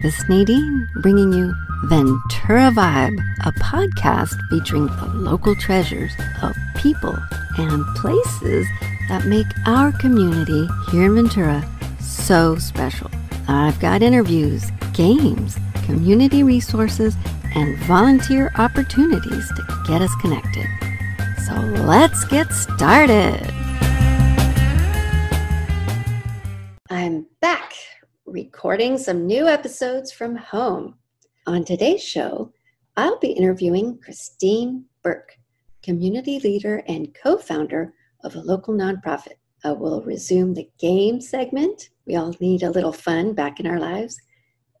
This is Nadine bringing you Ventura Vibe, a podcast featuring the local treasures of people and places that make our community here in Ventura so special. I've got interviews, games, community resources, and volunteer opportunities to get us connected. So let's get started. I'm back recording some new episodes from home. On today's show, I'll be interviewing Christine Burke, community leader and co founder of a local nonprofit. Uh, I will resume the game segment. We all need a little fun back in our lives.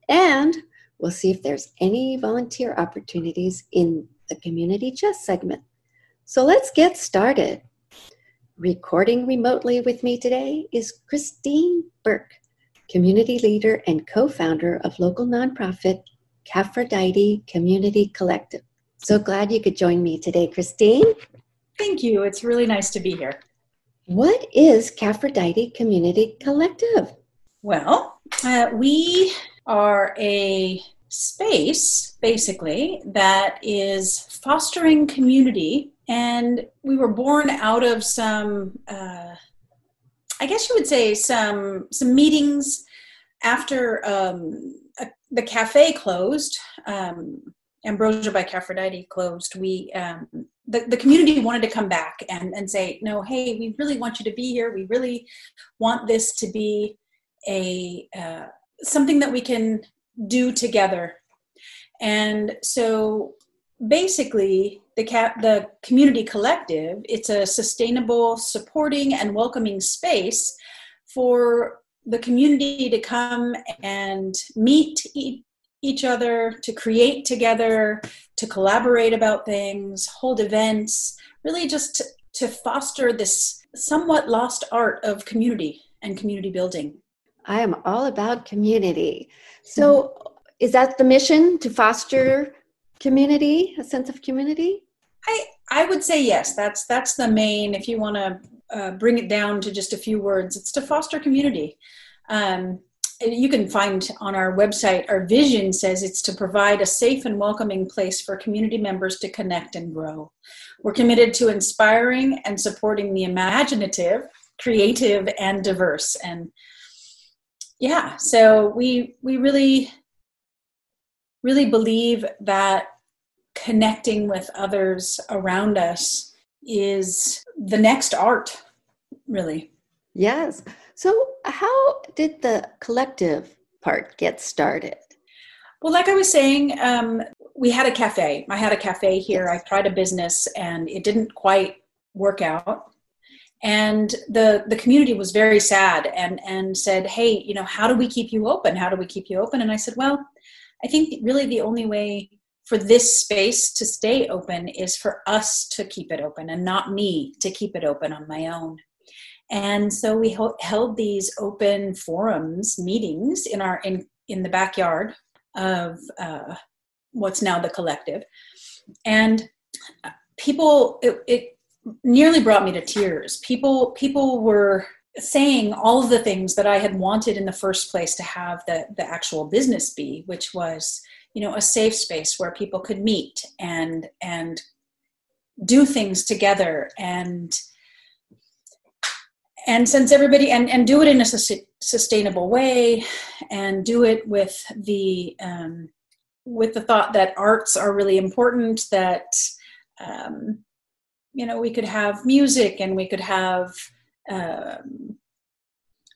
And we'll see if there's any volunteer opportunities in the community chest segment. So let's get started. Recording remotely with me today is Christine Burke, community leader and co founder of local nonprofit Caffrodite Community Collective. So glad you could join me today, Christine. Thank you. It's really nice to be here. What is Caffrodite Community Collective? Well, uh, we are a space, basically, that is fostering community. And we were born out of some, uh, I guess you would say, some some meetings after um, a, the cafe closed. Um, Ambrosia by Caffrodite closed. We um, the, the community wanted to come back and, and say, no, hey, we really want you to be here. We really want this to be a uh, something that we can do together. And so basically the cat the community collective it's a sustainable supporting and welcoming space for the community to come and meet e- each other to create together to collaborate about things hold events really just to, to foster this somewhat lost art of community and community building I am all about community. Mm-hmm. So, is that the mission to foster community, a sense of community? I I would say yes. That's that's the main. If you want to uh, bring it down to just a few words, it's to foster community. Um, you can find on our website our vision says it's to provide a safe and welcoming place for community members to connect and grow. We're committed to inspiring and supporting the imaginative, creative, and diverse. And yeah, so we we really really believe that connecting with others around us is the next art, really. Yes. So, how did the collective part get started? Well, like I was saying, um, we had a cafe. I had a cafe here. Yes. I tried a business and it didn't quite work out. And the the community was very sad and and said, "Hey, you know, how do we keep you open? How do we keep you open?" And I said, "Well, I think really the only way for this space to stay open is for us to keep it open and not me to keep it open on my own. And so we held these open forums meetings in our in in the backyard of uh, what's now the collective, and people it, it nearly brought me to tears. People people were saying all of the things that I had wanted in the first place to have the, the actual business be, which was, you know, a safe space where people could meet and and do things together and and since everybody and, and do it in a su- sustainable way and do it with the um, with the thought that arts are really important that um, you know we could have music and we could have um,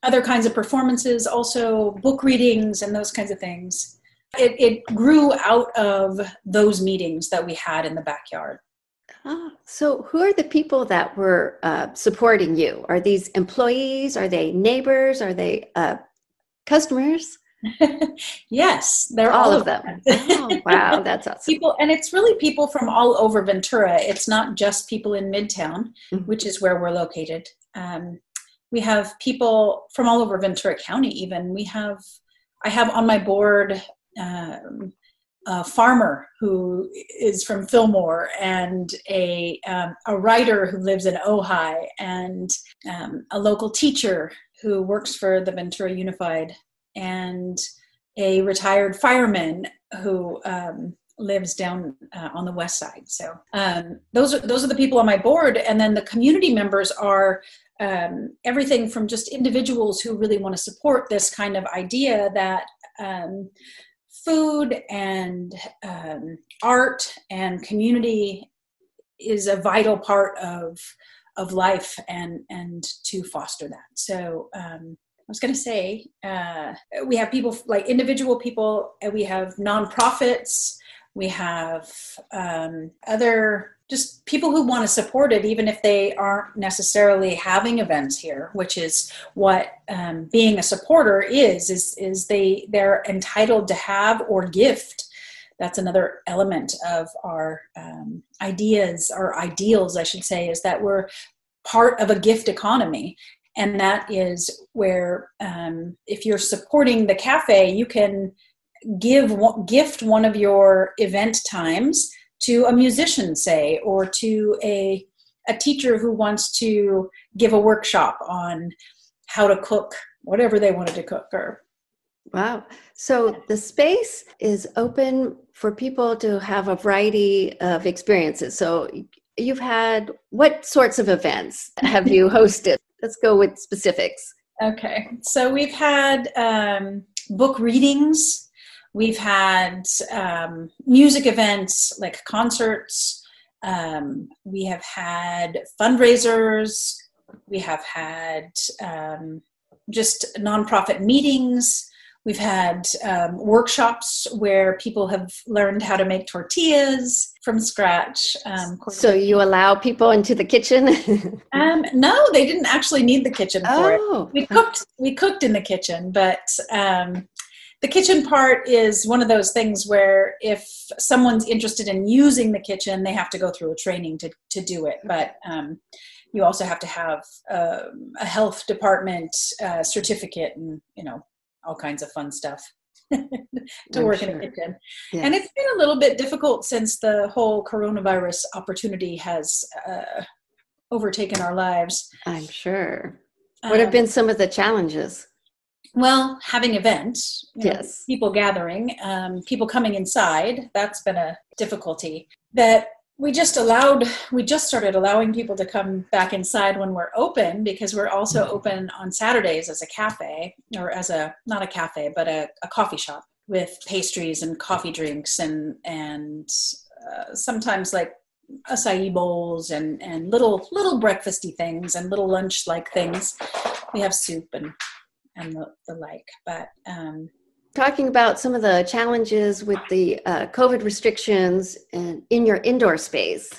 other kinds of performances, also book readings and those kinds of things. It, it grew out of those meetings that we had in the backyard. Ah, so, who are the people that were uh, supporting you? Are these employees? Are they neighbors? Are they uh, customers? yes, they're all, all of them. them. oh, wow, that's awesome. People, and it's really people from all over Ventura. It's not just people in Midtown, mm-hmm. which is where we're located. Um, we have people from all over Ventura County. Even we have, I have on my board um, a farmer who is from Fillmore, and a um, a writer who lives in Ojai, and um, a local teacher who works for the Ventura Unified, and a retired fireman who um, lives down uh, on the west side. So um, those are those are the people on my board, and then the community members are um, everything from just individuals who really want to support this kind of idea that um, food and um, art and community is a vital part of of life and and to foster that. So um, I was going to say, uh, we have people like individual people, and we have nonprofits, we have um, other just people who want to support it, even if they aren't necessarily having events here, which is what um, being a supporter is. Is is they they're entitled to have or gift. That's another element of our um, ideas, our ideals, I should say, is that we're part of a gift economy and that is where um, if you're supporting the cafe you can give gift one of your event times to a musician say or to a a teacher who wants to give a workshop on how to cook whatever they wanted to cook or wow. So the space is open for people to have a variety of experiences. So you've had what sorts of events have you hosted? Let's go with specifics. Okay. So we've had um, book readings we've had um, music events like concerts um, we have had fundraisers we have had um, just nonprofit meetings We've had um, workshops where people have learned how to make tortillas from scratch. Um, so you allow people into the kitchen? um, no, they didn't actually need the kitchen for oh. it. We cooked. We cooked in the kitchen, but um, the kitchen part is one of those things where if someone's interested in using the kitchen, they have to go through a training to to do it. But um, you also have to have uh, a health department uh, certificate and you know all kinds of fun stuff to I'm work sure. in a kitchen. Yes. And it's been a little bit difficult since the whole coronavirus opportunity has uh, overtaken our lives. I'm sure. What have um, been some of the challenges? Well, having events, yes, know, people gathering, um, people coming inside, that's been a difficulty. That we just allowed we just started allowing people to come back inside when we're open because we're also mm-hmm. open on saturdays as a cafe or as a not a cafe but a, a coffee shop with pastries and coffee drinks and and uh, sometimes like acai bowls and and little little breakfasty things and little lunch like things we have soup and and the, the like but um talking about some of the challenges with the uh, COVID restrictions and in your indoor space.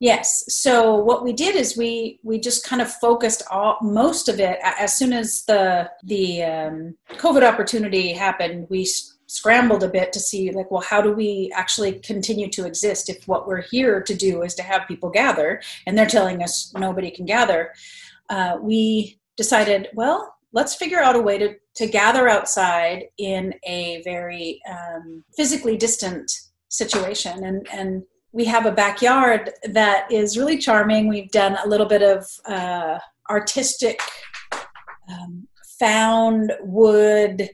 Yes. So what we did is we we just kind of focused all most of it as soon as the the um, COVID opportunity happened. We scrambled a bit to see like well how do we actually continue to exist if what we're here to do is to have people gather and they're telling us nobody can gather uh, we decided well let's figure out a way to, to gather outside in a very um, physically distant situation. And and we have a backyard that is really charming. We've done a little bit of uh, artistic um, found wood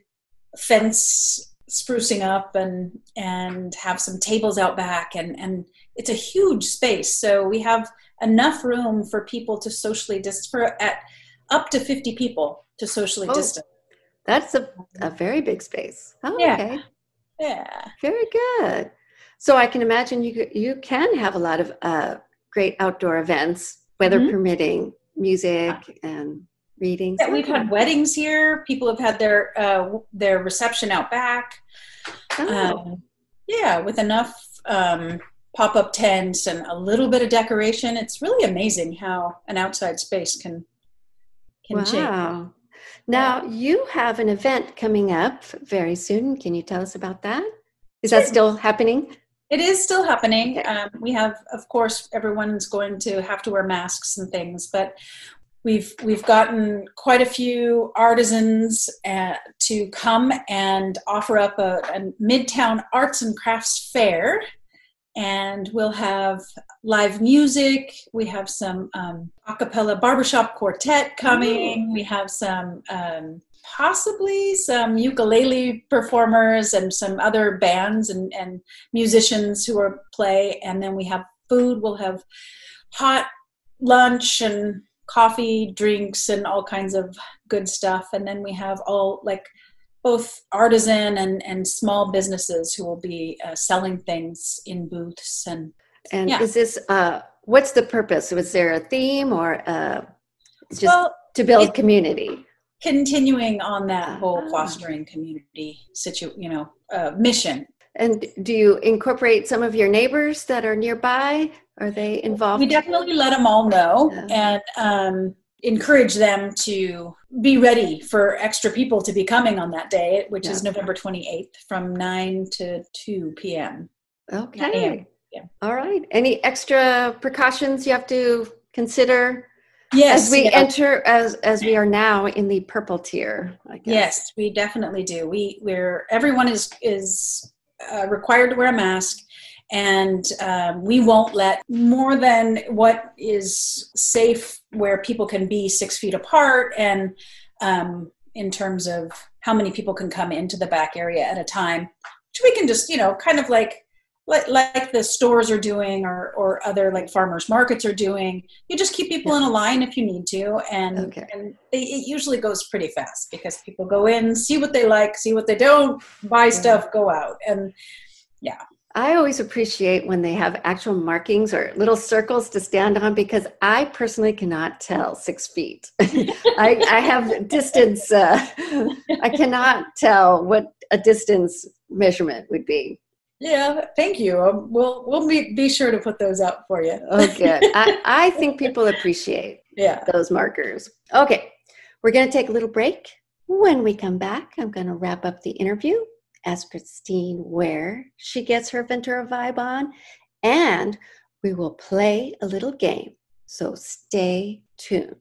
fence sprucing up and and have some tables out back. And and it's a huge space. So we have enough room for people to socially dis for at up to 50 people to socially oh, distance. That's a, a very big space. Oh, yeah. okay. Yeah. Very good. So I can imagine you you can have a lot of uh, great outdoor events, weather mm-hmm. permitting, music and readings. Yeah, we've had weddings here. People have had their uh, their reception out back. Oh. Um, yeah, with enough um, pop up tents and a little bit of decoration. It's really amazing how an outside space can can wow. change. Now, you have an event coming up very soon. Can you tell us about that? Is that still happening? It is still happening. Um, we have, of course, everyone's going to have to wear masks and things, but we've we've gotten quite a few artisans uh, to come and offer up a, a midtown arts and crafts fair and we'll have live music. We have some um, a cappella barbershop quartet coming. We have some um, possibly some ukulele performers and some other bands and, and musicians who are play. And then we have food. We'll have hot lunch and coffee, drinks, and all kinds of good stuff. And then we have all like both artisan and, and small businesses who will be uh, selling things in booths and and yeah. is this uh, what's the purpose was there a theme or uh, just well, to build community continuing on that whole ah. fostering community situ you know uh, mission and do you incorporate some of your neighbors that are nearby are they involved we definitely let them all know yeah. and um, encourage them to be ready for extra people to be coming on that day, which yeah. is November 28th from 9 to 2 p.m. Okay. Yeah. All right. Any extra precautions you have to consider? Yes. As we yeah. enter, as as we are now in the purple tier. Yes, we definitely do. We we're everyone is is uh, required to wear a mask and um, we won't let more than what is safe where people can be six feet apart and um, in terms of how many people can come into the back area at a time which we can just you know kind of like like, like the stores are doing or, or other like farmers markets are doing. You just keep people in a line if you need to and, okay. and it, it, usually goes pretty fast because people go in see what they like see what they don't buy stuff go out. And yeah I always appreciate when they have actual markings or little circles to stand on because I personally cannot tell six feet. I, I, have distance, uh, I cannot tell what a distance measurement would be. Yeah, thank you. Um, we'll we'll be, be sure to put those out for you. oh, good. I, I think people appreciate yeah. those markers. Okay, we're going to take a little break. When we come back, I'm going to wrap up the interview ask Christine where she gets her Ventura vibe on, and we will play a little game. So stay tuned.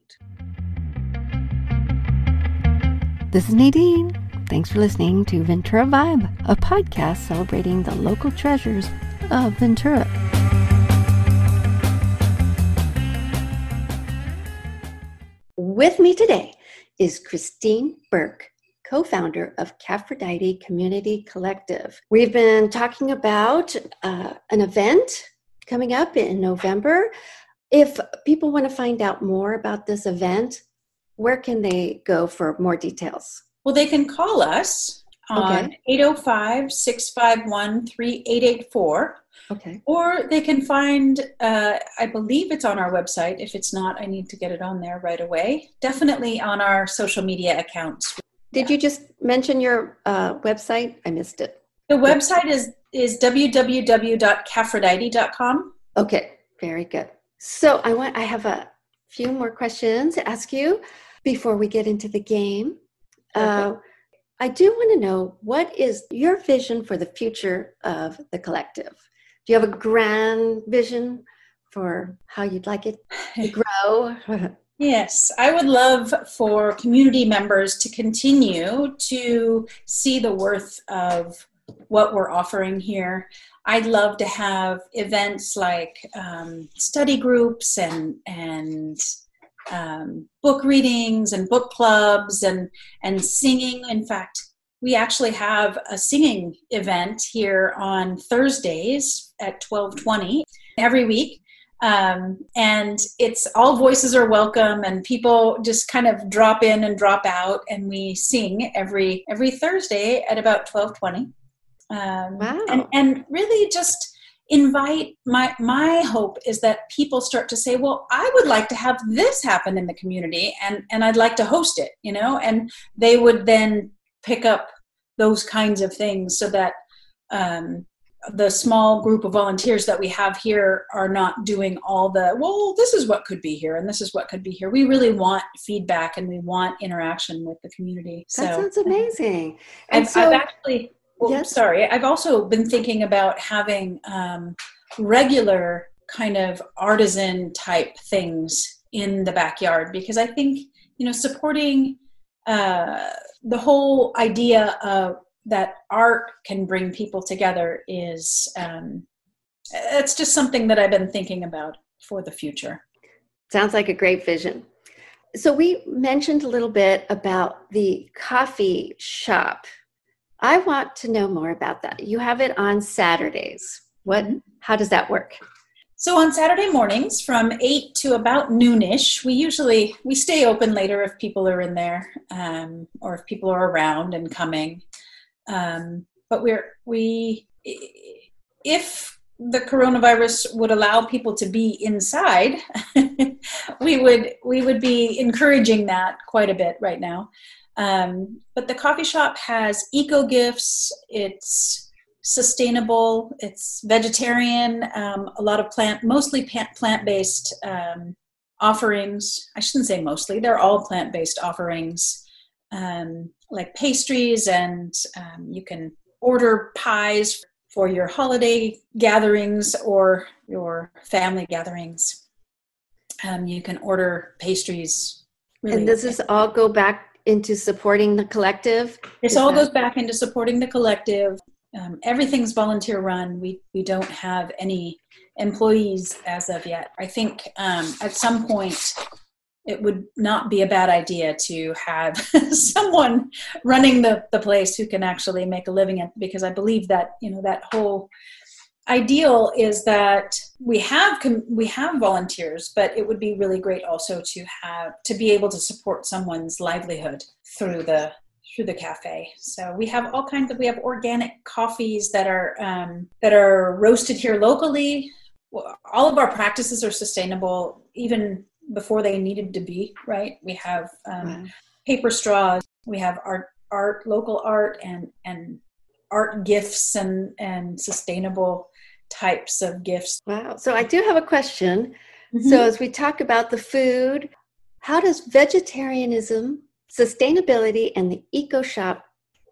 This is Nadine. Thanks for listening to Ventura Vibe, a podcast celebrating the local treasures of Ventura. With me today is Christine Burke, co founder of Caffrodite Community Collective. We've been talking about uh, an event coming up in November. If people want to find out more about this event, where can they go for more details? Well, they can call us on 805 651 3884. Okay. Or they can find, uh, I believe it's on our website. If it's not, I need to get it on there right away. Definitely on our social media accounts. Did you just mention your uh, website? I missed it. The website is is www.caffrodite.com. Okay, very good. So I want I have a few more questions to ask you before we get into the game. Okay. Uh, I do want to know what is your vision for the future of the collective? Do you have a grand vision for how you'd like it to grow? Yes, I would love for community members to continue to see the worth of what we're offering here. I'd love to have events like um, study groups and and um, book readings and book clubs and and singing. In fact, we actually have a singing event here on Thursdays at twelve twenty every week um, and it's all voices are welcome and people just kind of drop in and drop out and we sing every every thursday at about 1220 um, wow. and, and really just invite my my hope is that people start to say well i would like to have this happen in the community and and i'd like to host it you know and they would then pick up those kinds of things so that um, the small group of volunteers that we have here are not doing all the well this is what could be here and this is what could be here. We really want feedback and we want interaction with the community. That so, sounds amazing. And I've, so, I've actually well, yes. sorry i've also been thinking about having um, regular kind of artisan type things in the backyard because i think you know supporting uh, the whole idea of that art can bring people together is um, it's just something that I've been thinking about for the future. Sounds like a great vision. So, we mentioned a little bit about the coffee shop. I want to know more about that. You have it on Saturdays. What? Mm-hmm. How does that work? So on Saturday mornings from eight to about noonish, we usually we stay open later if people are in there um, or if people are around and coming. Um, but we're we if the coronavirus would allow people to be inside, we would we would be encouraging that quite a bit right now. Um, but the coffee shop has eco gifts. It's sustainable. It's vegetarian. Um, a lot of plant, mostly plant based um, offerings. I shouldn't say mostly. They're all plant based offerings, um, like pastries, and um, you can order pies for your holiday gatherings or your family gatherings. Um, you can order pastries. Really. And does this all go back into supporting the collective? This Is all that... goes back into supporting the collective. Um, everything's volunteer run. We we don't have any employees as of yet. I think um, at some point it would not be a bad idea to have someone running the, the place who can actually make a living at because i believe that you know that whole ideal is that we have we have volunteers but it would be really great also to have to be able to support someone's livelihood through the through the cafe. So we have all kinds of we have organic coffees that are um, that are roasted here locally. All of our practices are sustainable even before they needed to be right? We have um, wow. paper straws we have art art local art and and art gifts and and sustainable types of gifts. Wow. So i do have a question. Mm-hmm. so as we talk about the food how does vegetarianism sustainability and the eco shop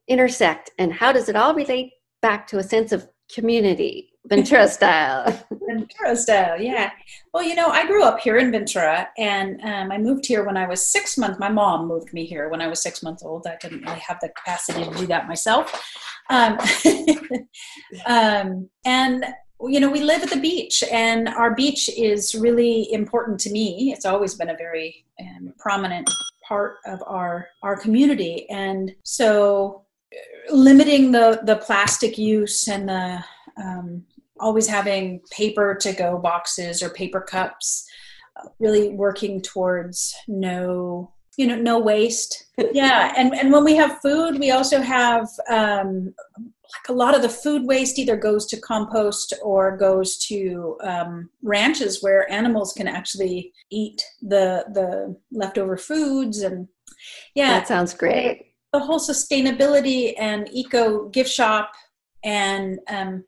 intersect? And how does it all relate back to a sense of community Ventura style. Ventura style, yeah. Well, you know, I grew up here in Ventura, and um, I moved here when I was six months. My mom moved me here when I was six months old. I didn't really have the capacity to do that myself. Um, um, and you know, we live at the beach, and our beach is really important to me. It's always been a very um, prominent part of our our community, and so uh, limiting the the plastic use and the um, always having paper to go boxes or paper cups really working towards no you know no waste. Yeah and and when we have food we also have um, like a lot of the food waste either goes to compost or goes to um, ranches where animals can actually eat the the leftover foods and yeah. That sounds great. The whole sustainability and eco gift shop and um,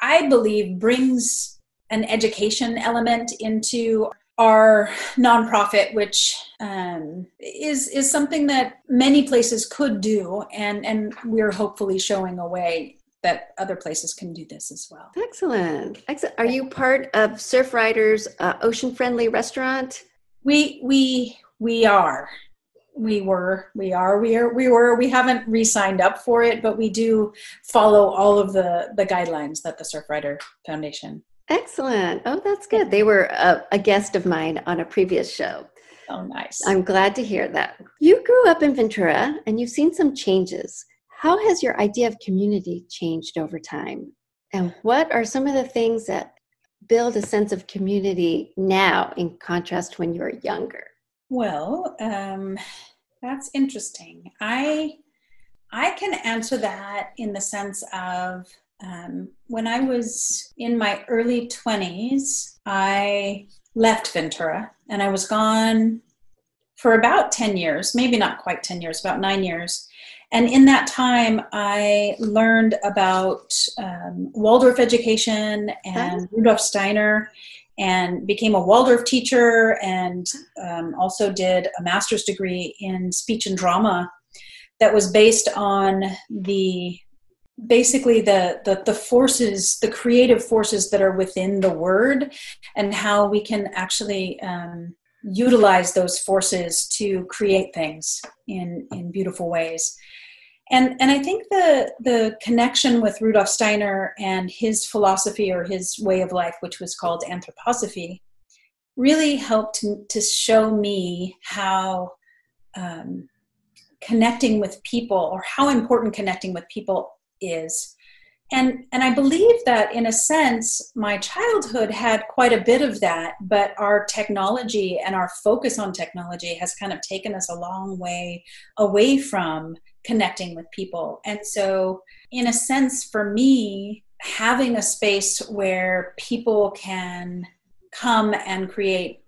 I believe brings an education element into our nonprofit, which um, is is something that many places could do, and and we're hopefully showing a way that other places can do this as well. Excellent. Excellent. Are you part of Surfriders uh, Ocean Friendly Restaurant? We we we are we were we are we are we were we haven't re-signed up for it but we do follow all of the the guidelines that the surfrider foundation excellent. Oh that's good. They were a, a, guest of mine on a previous show. Oh nice. I'm glad to hear that. You grew up in ventura and you've seen some changes. How has your idea of community changed over time? And what are some of the things that build a sense of community now in contrast when you were younger well, um, that's interesting. I I can answer that in the sense of um, when I was in my early 20s, I left Ventura and I was gone for about 10 years, maybe not quite 10 years, about nine years. And in that time, I learned about um, Waldorf education and Rudolf Steiner and became a Waldorf teacher and um, also did a master's degree in speech and drama that was based on the basically the, the the forces the creative forces that are within the word and how we can actually um, utilize those forces to create things in in beautiful ways And, and I think the, the connection with Rudolf Steiner and his philosophy or his way of life, which was called anthroposophy, really helped to, show me how um, connecting with people or how important connecting with people is. And and i believe that in a sense my childhood had quite a bit of that but our technology and our focus on technology has kind of taken us a long way away from connecting with people. And so in a sense for me having a space where people can come and create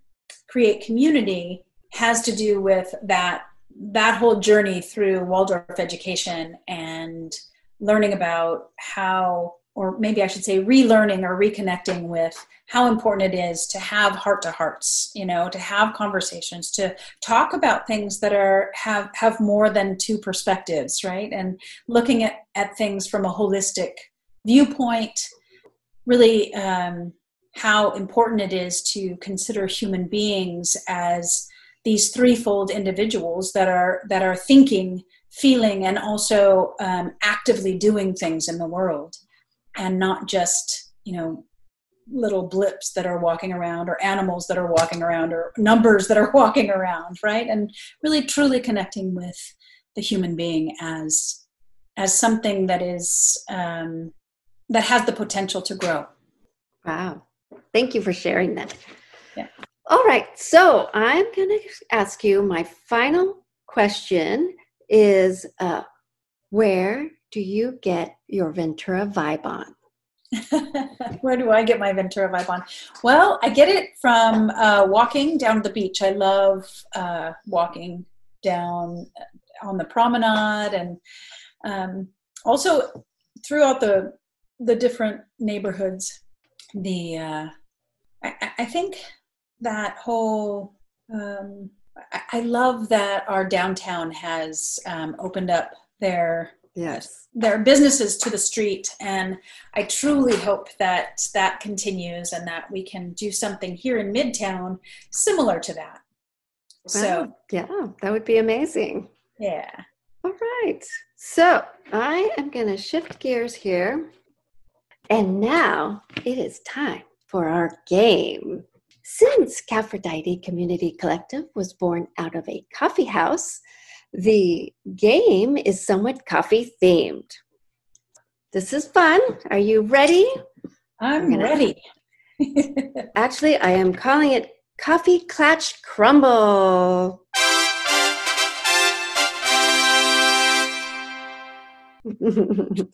create community has to do with that that whole journey through waldorf education and learning about how, or maybe I should say, relearning or reconnecting with how important it is to have heart to hearts, you know, to have conversations, to talk about things that are have have more than two perspectives, right? And looking at at things from a holistic viewpoint, really. Um, how important it is to consider human beings as these threefold individuals that are that are thinking feeling and also um, actively doing things in the world and not just you know little blips that are walking around or animals that are walking around or numbers that are walking around right? And really truly connecting with the human being as as something that is um, that has the potential to grow. Wow. Thank you for sharing that. Yeah. All right. So i'm going to ask you my final question is uh, where do you get your Ventura vibe on? Where do I get my Ventura vibe on? Well, I get it from uh, walking down the beach. I love uh, walking down on the promenade and um, also throughout the the different neighborhoods. The uh, I, I think that whole um, I love that our downtown has um, opened up their yes their businesses to the street, and I truly hope that that continues and that we can do something here in Midtown similar to that. So yeah, that would be amazing. Yeah. All right. So I am going to shift gears here, and now it is time for our game. Since Caffrodite Community Collective was born out of a coffee house, the game is somewhat coffee themed. This is fun. Are you ready? I'm ready. actually, I am calling it Coffee Klatch Crumble.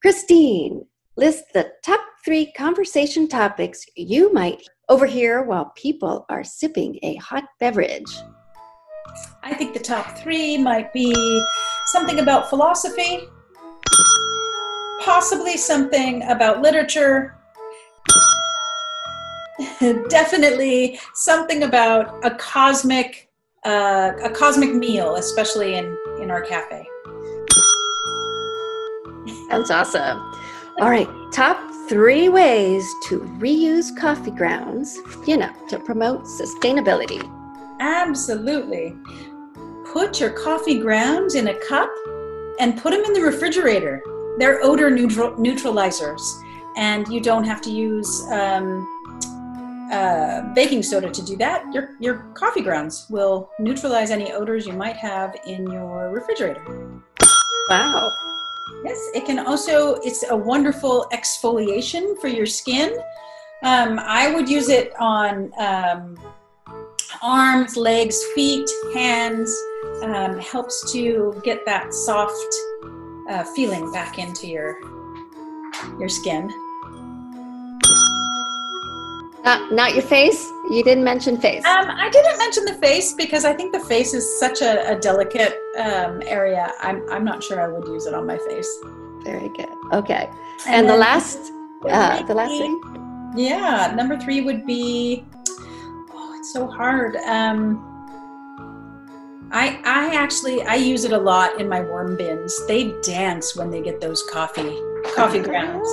Christine, list the top three conversation topics you might overhear while people are sipping a hot beverage? I think the top three might be something about philosophy, possibly something about literature, definitely something about a cosmic uh, a cosmic meal, especially in in our cafe. That's awesome. All right, top three ways to reuse coffee grounds, you know, to promote sustainability. Absolutely. Put your coffee grounds in a cup and put them in the refrigerator. They're odor neutral- neutralizers, and you don't have to use um, uh, baking soda to do that. Your, your coffee grounds will neutralize any odors you might have in your refrigerator. Wow. Yes, it can also, it's a wonderful exfoliation for your skin. Um, I would use it on um, arms, legs, feet, hands. Um, helps to get that soft uh, feeling back into your your skin. Not, not your face? You didn't mention face. Um, I didn't mention the face because I think the face is such a, a delicate um, area. I'm, I'm not sure I would use it on my face. Very good. Okay. And, and the last, uh, the last thing? Yeah, number three would be, it's so hard. Um, I, I actually I use it a lot in my worm bins. They dance when they get those coffee coffee grounds.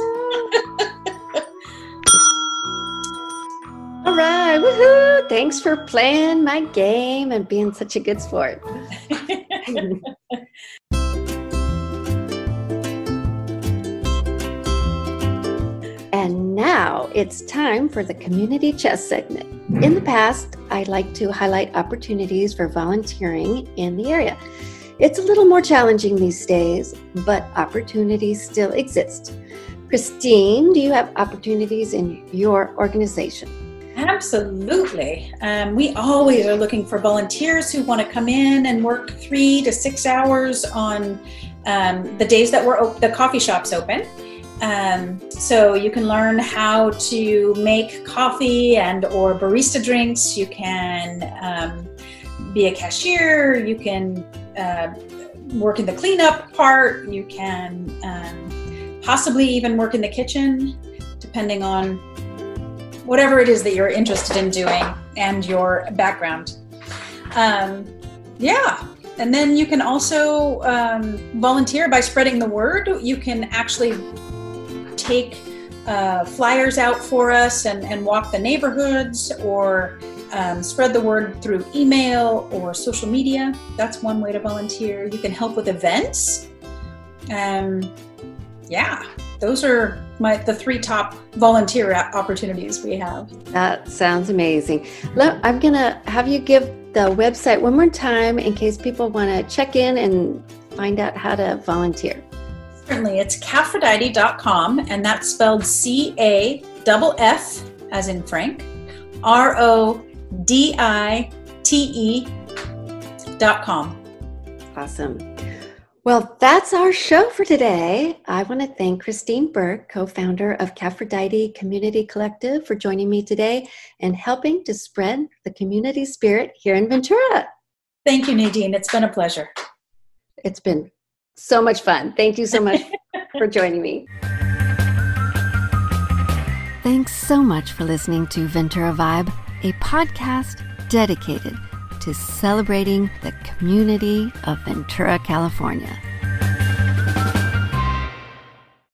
All right, woohoo! Thanks for playing my game and being such a good sport. now it's time for the community chest segment. In the past, I like to highlight opportunities for volunteering in the area. It's a little more challenging these days, but opportunities still exist. Christine, do you have opportunities in your organization? Absolutely. Um, we always are looking for volunteers who want to come in and work three to six hours on um, the days that we're op- the coffee shop's open. Um, so you can learn how to make coffee and or barista drinks. You can um, be a cashier. You can uh, work in the cleanup part. You can um, possibly even work in the kitchen, depending on whatever it is that you're interested in doing and your background. Um, yeah, and then you can also um, volunteer by spreading the word. You can actually take uh, flyers out for us and, and walk the neighborhoods or um, spread the word through email or social media. That's one way to volunteer. You can help with events. Um, yeah, those are my the three top volunteer opportunities we have. That sounds amazing. I'm gonna have you give the website one more time in case people want to check in and find out how to volunteer. Certainly, it's caffrodite.com, and that's spelled C A double F as in Frank, R O D I T E dot com. Awesome. Well, that's our show for today. I want to thank Christine Burke, co founder of Caffrodite Community Collective, for joining me today and helping to spread the community spirit here in Ventura. Thank you, Nadine. It's been a pleasure. It's been so much fun. Thank you so much for joining me. Thanks so much for listening to Ventura Vibe, a podcast dedicated to celebrating the community of Ventura, California.